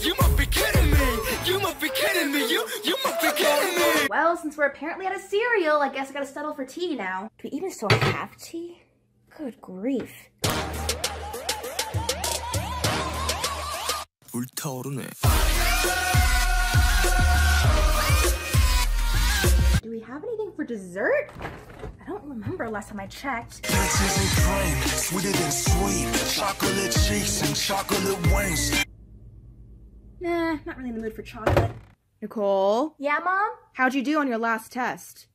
You must be kidding me. You must be kidding me. You, you must be kidding me. Well, since we're apparently out of cereal, I guess I gotta settle for tea now. Do we even still have tea? Good grief. Do we have anything for dessert? I don't remember last time I checked. Cream, sweeter than sweet. Chocolate cheeks and chocolate wings. Nah, not really in the mood for chocolate. Nicole? Yeah, Mom? How'd you do on your last test?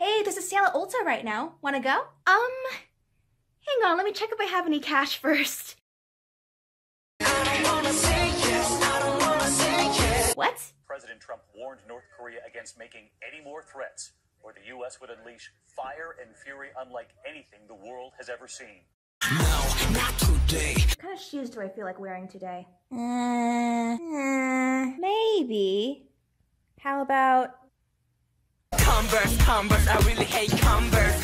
Hey, this is sale at Ulta right now. Wanna go? Um, hang on, let me check if I have any cash first. What? President Trump warned North Korea against making any more threats, or the U.S. would unleash fire and fury unlike anything the world has ever seen. No, not today. What kind of shoes do I feel like wearing today? Uh, uh, maybe. How about... Converse, Converse, I really hate Converse.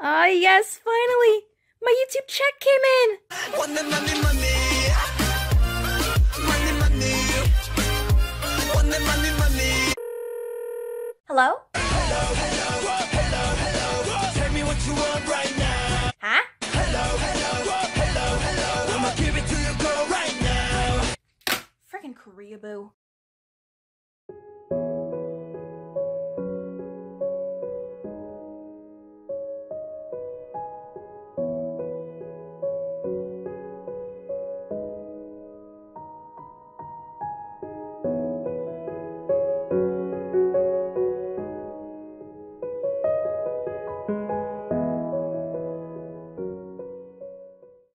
Ah, uh, yes, finally! My YouTube check came in! Money, money, money. Money, money. Money, money, money. Hello? Hello, hello, hello, hello, hello. Tell me what you want, bro. Korea, boo?